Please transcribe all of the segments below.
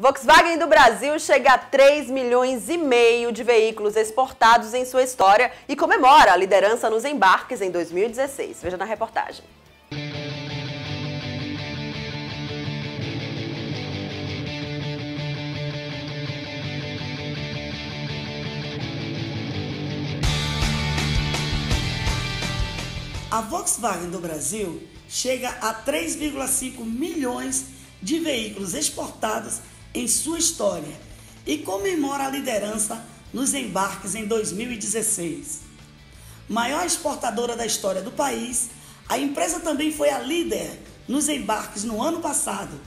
Volkswagen do Brasil chega a 3 milhões e meio de veículos exportados em sua história e comemora a liderança nos embarques em 2016. Veja na reportagem. A Volkswagen do Brasil chega a 3,5 milhões de veículos exportados em sua história e comemora a liderança nos embarques em 2016. Maior exportadora da história do país, a empresa também foi a líder nos embarques no ano passado,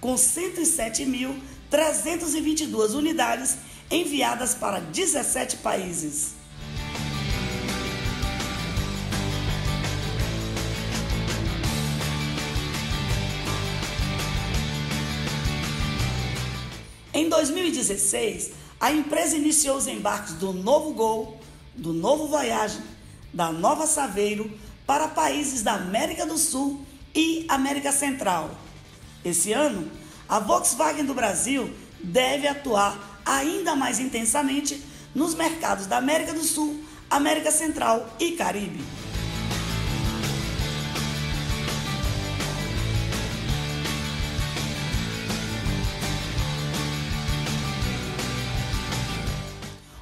com 107.322 unidades enviadas para 17 países. Em 2016, a empresa iniciou os embarques do novo Gol, do novo Voyage, da Nova Saveiro para países da América do Sul e América Central. Esse ano, a Volkswagen do Brasil deve atuar ainda mais intensamente nos mercados da América do Sul, América Central e Caribe.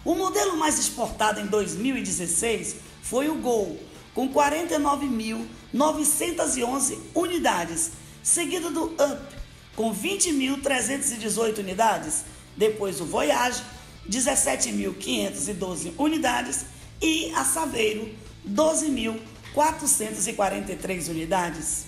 O modelo mais exportado em 2016 foi o Gol, com 49.911 unidades, seguido do Up, com 20.318 unidades, depois o Voyage, 17.512 unidades e a Saveiro, 12.443 unidades.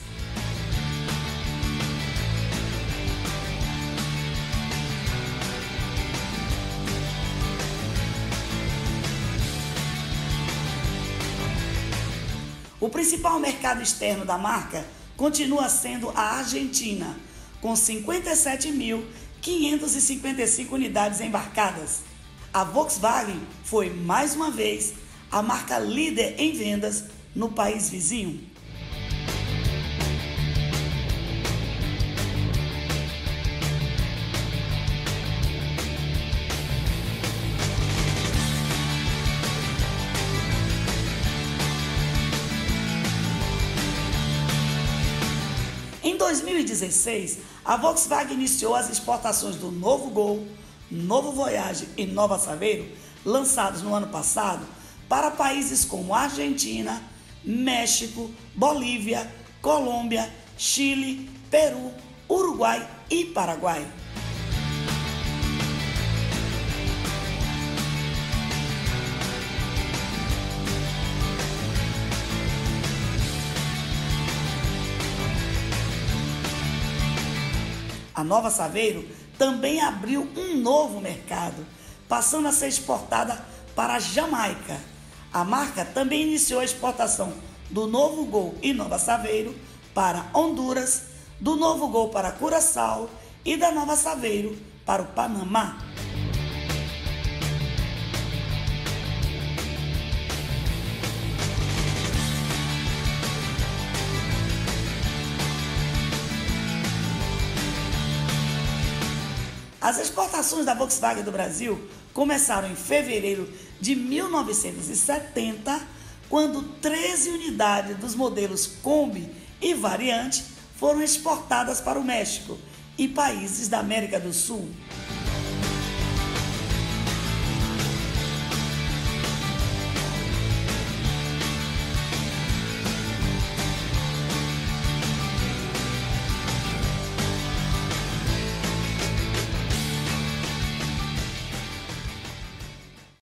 O principal mercado externo da marca continua sendo a Argentina, com 57.555 unidades embarcadas. A Volkswagen foi mais uma vez a marca líder em vendas no país vizinho. 2016, a Volkswagen iniciou as exportações do novo Gol, novo Voyage e Nova Saveiro, lançados no ano passado, para países como Argentina, México, Bolívia, Colômbia, Chile, Peru, Uruguai e Paraguai. A Nova Saveiro também abriu um novo mercado, passando a ser exportada para a Jamaica. A marca também iniciou a exportação do novo Gol e Nova Saveiro para Honduras, do novo Gol para Curaçao e da Nova Saveiro para o Panamá. As exportações da Volkswagen do Brasil começaram em fevereiro de 1970, quando 13 unidades dos modelos Kombi e Variante foram exportadas para o México e países da América do Sul.